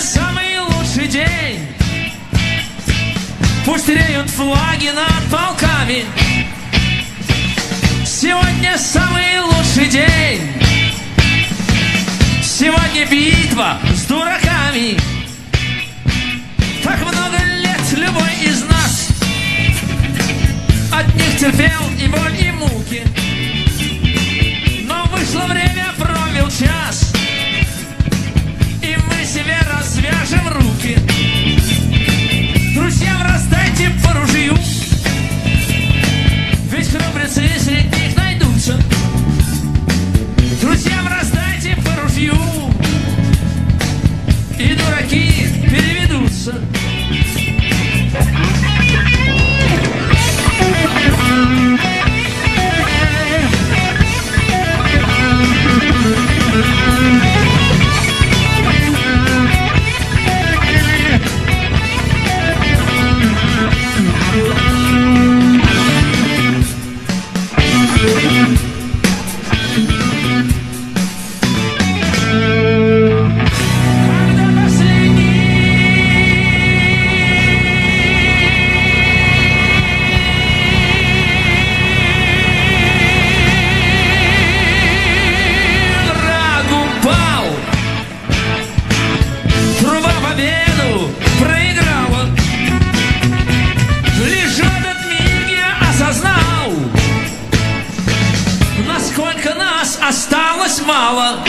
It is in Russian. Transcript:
самый лучший день. Пусть реют флаги над полками. Сегодня самый лучший день. Сегодня битва с дураками. Так много лет любой из нас От них терпел и боль, и муки. Осталось мало.